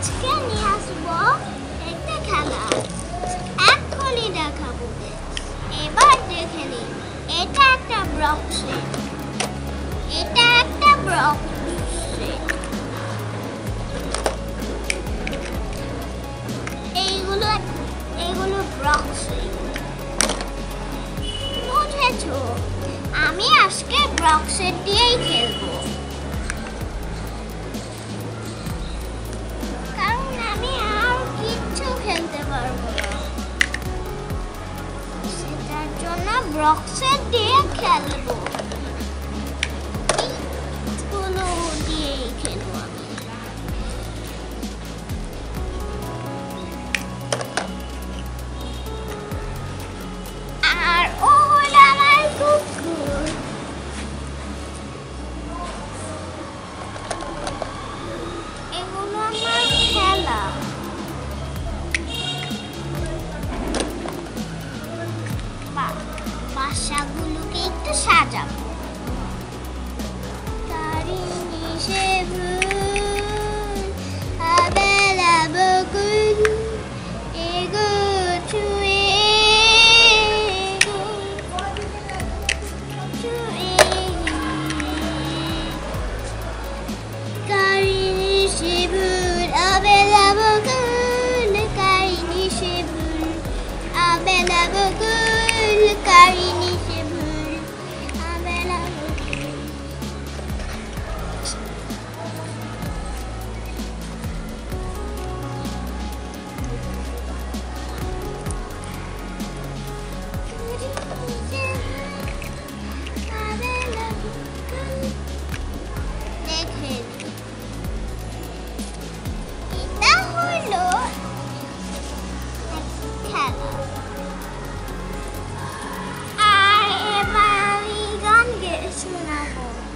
আজকে নিয়ে আসব একটা খেলা এক্ষুনি দেখাবো এবার দেখে নিন এটা একটা ব্রকসে এটা একটা ব্লক সেট এইগুলো এইগুলো ব্লক আমি আজকে ব্লক সেট দিয়েই খেলব। Bra också, är det Kelbo. একটু 是那个